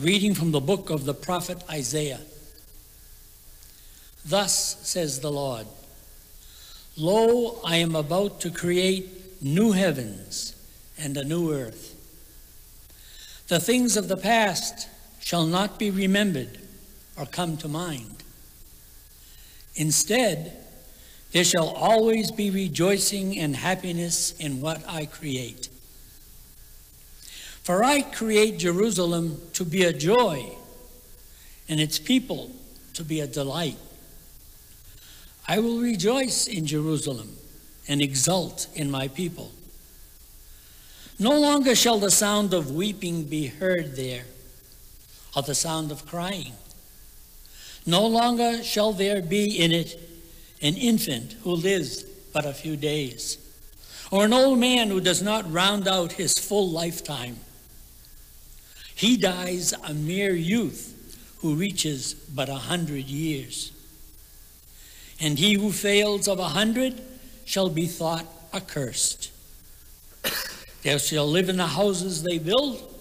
Reading from the book of the prophet Isaiah. Thus says the Lord Lo, I am about to create new heavens and a new earth. The things of the past shall not be remembered or come to mind. Instead, there shall always be rejoicing and happiness in what I create. For I create Jerusalem to be a joy and its people to be a delight. I will rejoice in Jerusalem and exult in my people. No longer shall the sound of weeping be heard there, or the sound of crying. No longer shall there be in it an infant who lives but a few days, or an old man who does not round out his full lifetime. He dies a mere youth who reaches but a hundred years. And he who fails of a hundred shall be thought accursed. They shall live in the houses they build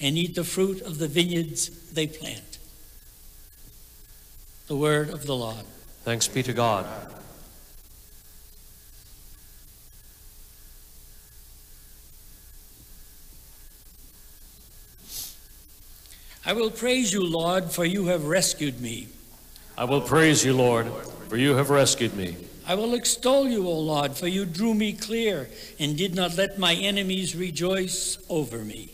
and eat the fruit of the vineyards they plant. The word of the Lord. Thanks be to God. I will praise you, Lord, for you have rescued me. I will praise you, Lord, for you have rescued me. I will extol you, O Lord, for you drew me clear and did not let my enemies rejoice over me.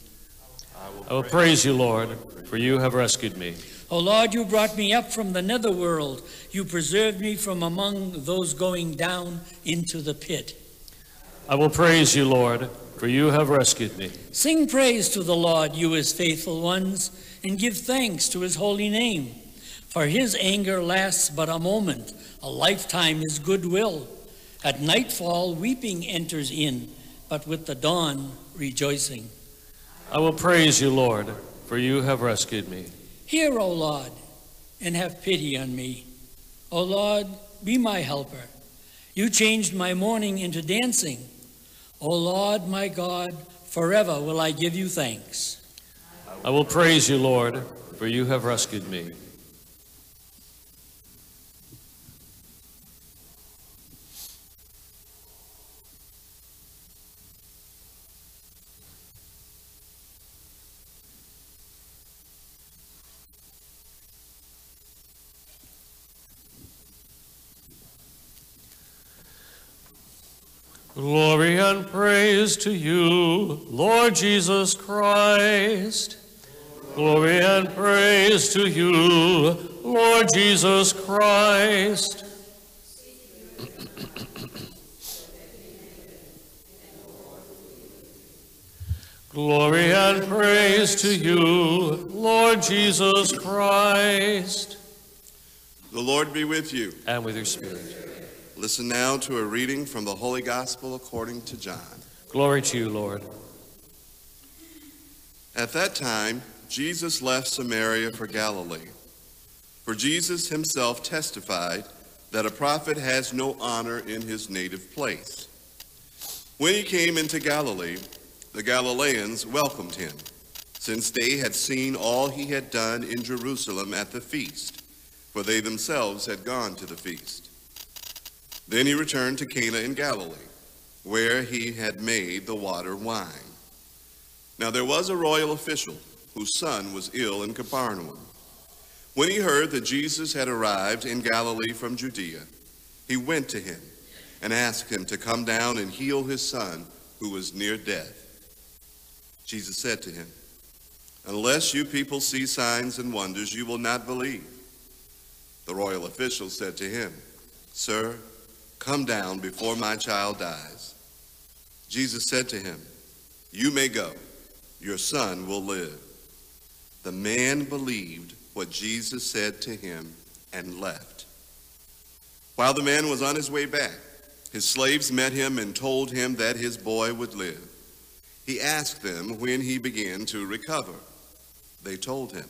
I will praise you, Lord, for you have rescued me. O Lord, you brought me up from the netherworld. You preserved me from among those going down into the pit. I will praise you, Lord, for you have rescued me. Sing praise to the Lord, you his faithful ones, and give thanks to his holy name. For his anger lasts but a moment, a lifetime is goodwill. At nightfall, weeping enters in, but with the dawn, rejoicing. I will praise you, Lord, for you have rescued me. Hear, O Lord, and have pity on me. O Lord, be my helper. You changed my mourning into dancing. O Lord, my God, forever will I give you thanks. I will praise you, Lord, for you have rescued me. Glory and praise to you, Lord Jesus Christ. Glory and praise to you, Lord Jesus Christ. Glory and praise to you, Lord Jesus Christ. The Lord be with you. And with your spirit. Listen now to a reading from the Holy Gospel according to John. Glory to you, Lord. At that time, Jesus left Samaria for Galilee. For Jesus himself testified that a prophet has no honor in his native place. When he came into Galilee, the Galileans welcomed him, since they had seen all he had done in Jerusalem at the feast, for they themselves had gone to the feast. Then he returned to Cana in Galilee, where he had made the water wine. Now there was a royal official whose son was ill in Capernaum. When he heard that Jesus had arrived in Galilee from Judea, he went to him and asked him to come down and heal his son who was near death. Jesus said to him, Unless you people see signs and wonders, you will not believe. The royal official said to him, Sir, come down before my child dies. Jesus said to him, You may go. Your son will live. The man believed what Jesus said to him and left. While the man was on his way back, his slaves met him and told him that his boy would live. He asked them when he began to recover. They told him,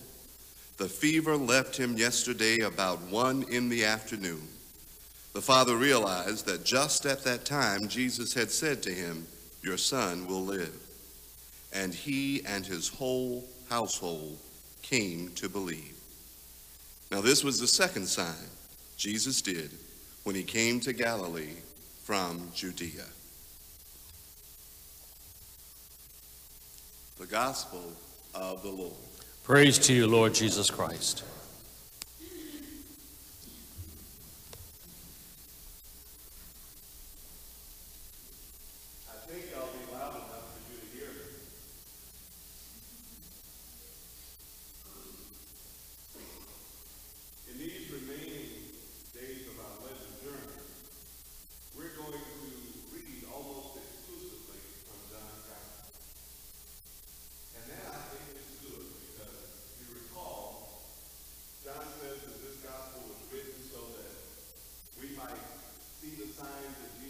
The fever left him yesterday about one in the afternoon. The father realized that just at that time Jesus had said to him, Your son will live. And he and his whole household came to believe. Now, this was the second sign Jesus did when he came to Galilee from Judea. The Gospel of the Lord. Praise to you, Lord Jesus Christ. signs that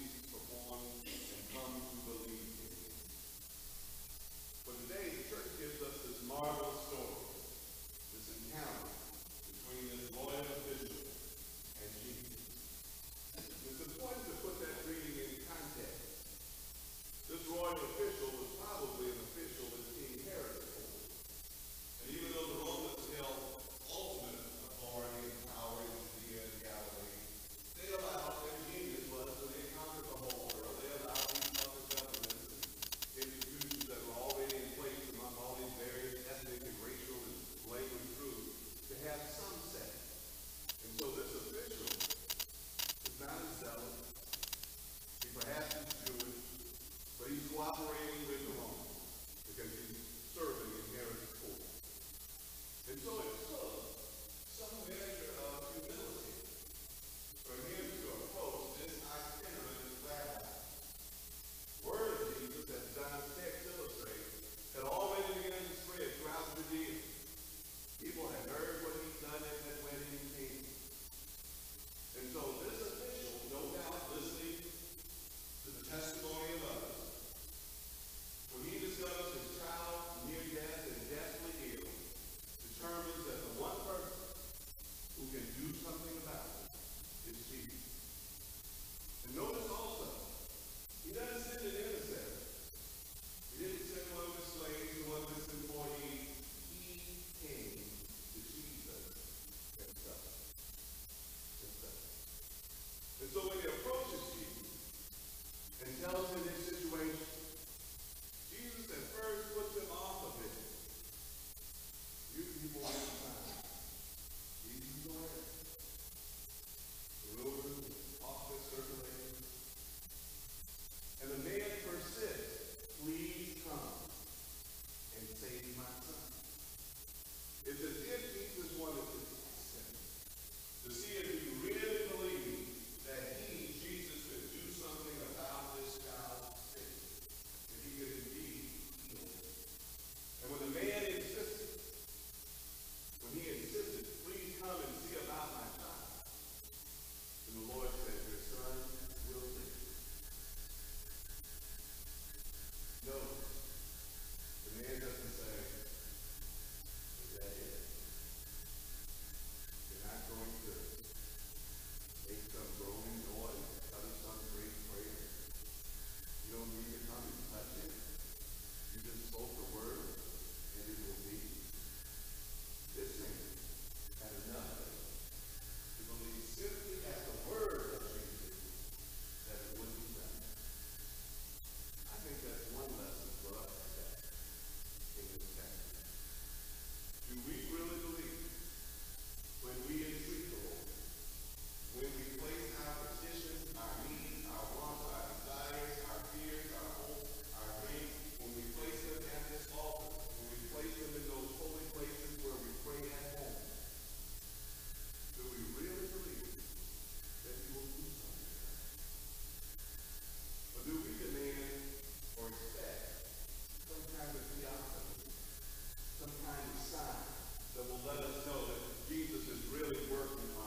good work in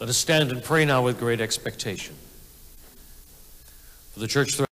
Let us stand and pray now with great expectation. For the church